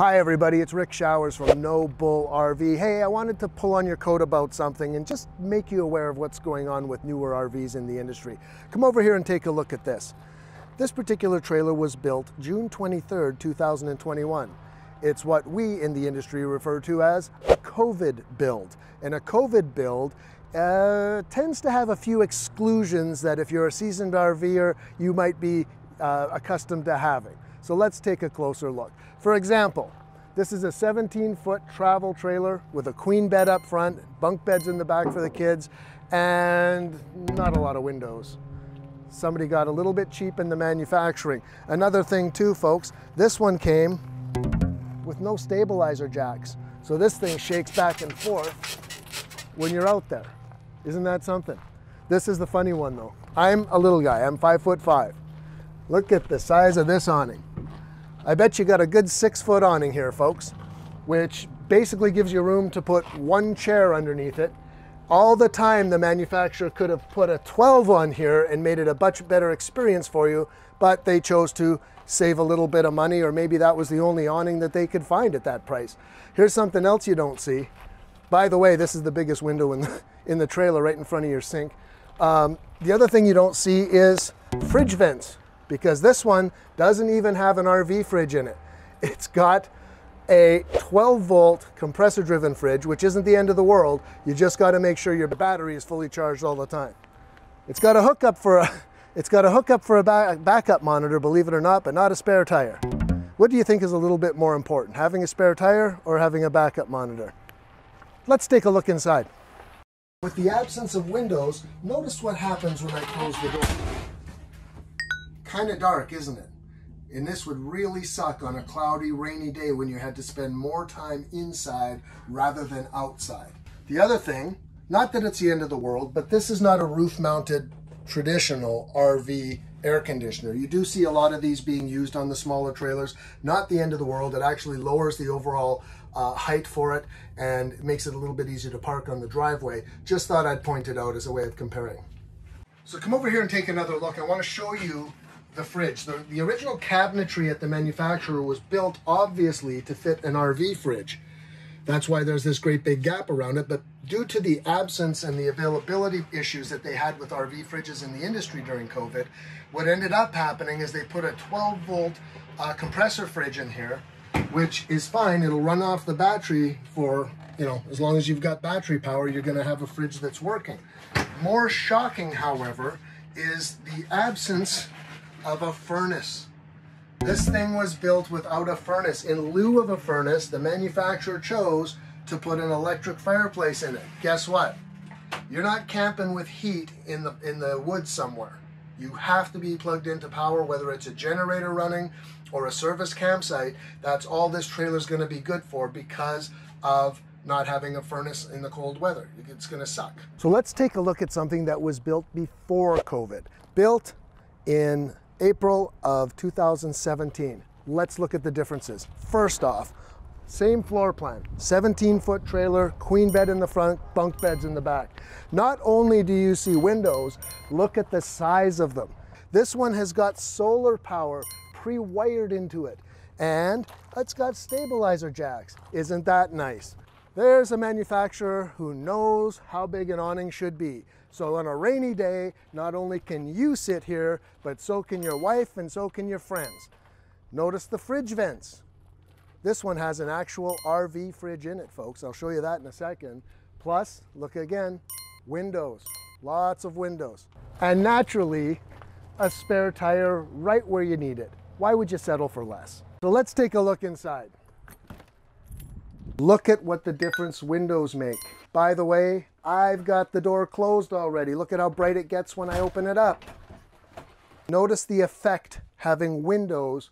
Hi everybody, it's Rick Showers from No Bull RV. Hey, I wanted to pull on your coat about something and just make you aware of what's going on with newer RVs in the industry. Come over here and take a look at this. This particular trailer was built June 23rd, 2021. It's what we in the industry refer to as a COVID build. And a COVID build uh, tends to have a few exclusions that if you're a seasoned RVer, you might be uh, accustomed to having. So let's take a closer look. For example, this is a 17 foot travel trailer with a queen bed up front, bunk beds in the back for the kids, and not a lot of windows. Somebody got a little bit cheap in the manufacturing. Another thing too, folks, this one came with no stabilizer jacks. So this thing shakes back and forth when you're out there. Isn't that something? This is the funny one though. I'm a little guy, I'm five foot five. Look at the size of this awning. I bet you got a good six foot awning here, folks, which basically gives you room to put one chair underneath it. All the time the manufacturer could have put a 12 on here and made it a much better experience for you, but they chose to save a little bit of money or maybe that was the only awning that they could find at that price. Here's something else you don't see. By the way, this is the biggest window in the, in the trailer right in front of your sink. Um, the other thing you don't see is fridge vents because this one doesn't even have an RV fridge in it. It's got a 12 volt compressor driven fridge, which isn't the end of the world. You just got to make sure your battery is fully charged all the time. It's got a hookup for a, it's got a hookup for a backup monitor, believe it or not, but not a spare tire. What do you think is a little bit more important, having a spare tire or having a backup monitor? Let's take a look inside. With the absence of windows, notice what happens when I close the door. Kind of dark, isn't it? And this would really suck on a cloudy, rainy day when you had to spend more time inside rather than outside. The other thing, not that it's the end of the world, but this is not a roof-mounted traditional RV air conditioner. You do see a lot of these being used on the smaller trailers. Not the end of the world. It actually lowers the overall uh, height for it and makes it a little bit easier to park on the driveway. Just thought I'd point it out as a way of comparing. So come over here and take another look. I want to show you the fridge. The, the original cabinetry at the manufacturer was built obviously to fit an RV fridge. That's why there's this great big gap around it. But due to the absence and the availability issues that they had with RV fridges in the industry during COVID, what ended up happening is they put a 12 volt uh, compressor fridge in here, which is fine. It'll run off the battery for, you know, as long as you've got battery power, you're going to have a fridge that's working. More shocking, however, is the absence of a furnace. This thing was built without a furnace. In lieu of a furnace, the manufacturer chose to put an electric fireplace in it. Guess what? You're not camping with heat in the in the woods somewhere. You have to be plugged into power, whether it's a generator running or a service campsite. That's all this trailer is going to be good for because of not having a furnace in the cold weather. It's going to suck. So let's take a look at something that was built before COVID. Built in April of 2017. Let's look at the differences. First off, same floor plan, 17 foot trailer, queen bed in the front, bunk beds in the back. Not only do you see windows, look at the size of them. This one has got solar power pre-wired into it and it's got stabilizer jacks. Isn't that nice? There's a manufacturer who knows how big an awning should be. So on a rainy day, not only can you sit here, but so can your wife and so can your friends. Notice the fridge vents. This one has an actual RV fridge in it, folks. I'll show you that in a second. Plus, look again, windows, lots of windows. And naturally, a spare tire right where you need it. Why would you settle for less? So let's take a look inside. Look at what the difference windows make. By the way, I've got the door closed already. Look at how bright it gets when I open it up. Notice the effect having windows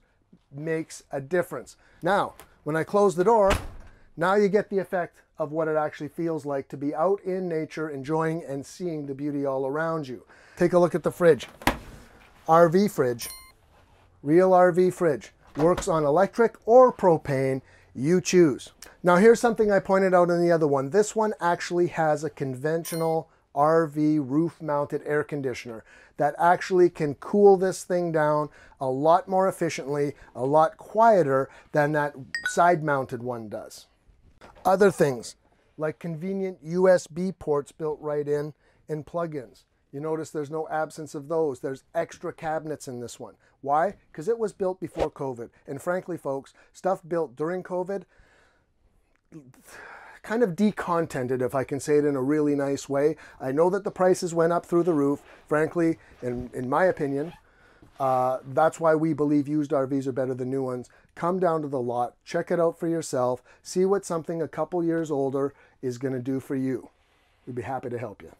makes a difference. Now, when I close the door, now you get the effect of what it actually feels like to be out in nature, enjoying and seeing the beauty all around you. Take a look at the fridge. RV fridge, real RV fridge, works on electric or propane you choose. Now here's something I pointed out in the other one. This one actually has a conventional RV roof mounted air conditioner that actually can cool this thing down a lot more efficiently, a lot quieter than that side mounted one does. Other things like convenient USB ports built right in and plugins. You notice there's no absence of those. There's extra cabinets in this one. Why? Because it was built before COVID. And frankly, folks, stuff built during COVID kind of decontented, if I can say it in a really nice way. I know that the prices went up through the roof. Frankly, in, in my opinion, uh, that's why we believe used RVs are better than new ones. Come down to the lot, check it out for yourself, see what something a couple years older is going to do for you. We'd be happy to help you.